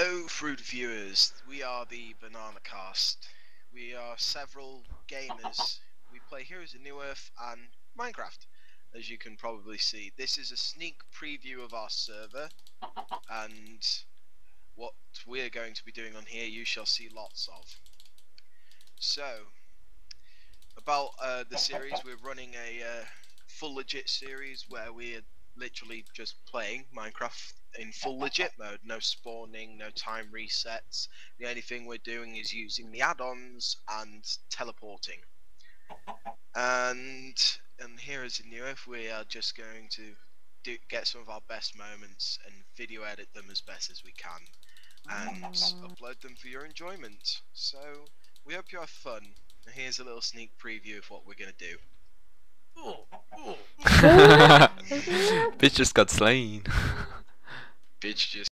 Hello, fruit viewers. We are the Banana Cast. We are several gamers. We play Heroes of Newerth and Minecraft. As you can probably see, this is a sneak preview of our server, and what we're going to be doing on here, you shall see lots of. So, about uh, the series, we're running a uh, full legit series where we're literally just playing Minecraft in full legit mode. No spawning, no time resets. The only thing we're doing is using the add-ons and teleporting. And and here is in Newerth, we are just going to do, get some of our best moments and video edit them as best as we can and upload them for your enjoyment. So we hope you have fun. And here's a little sneak preview of what we're gonna do. Bitch just got slain. Bitch just